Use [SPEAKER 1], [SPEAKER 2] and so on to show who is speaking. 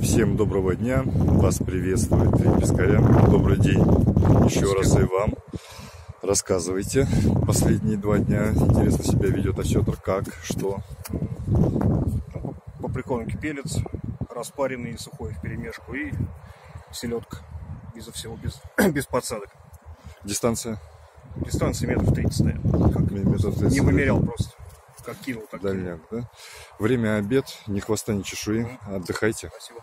[SPEAKER 1] Всем доброго дня, вас приветствует Три. Добрый день еще раз и вам. Рассказывайте, последние два дня интересно себя ведет осетр, как, что.
[SPEAKER 2] По, приколу кипелец, распаренный сухой в перемешку и селедка. Безо всего, без, без подсадок.
[SPEAKER 1] Дистанция?
[SPEAKER 2] Дистанция метров 30, наверное. Как,
[SPEAKER 1] Метров 30.
[SPEAKER 2] не вымерял просто. Как кинул, так кинул.
[SPEAKER 1] Дальняк, да? Время обед, ни хвоста, ни чешуи. Отдыхайте.
[SPEAKER 2] Спасибо.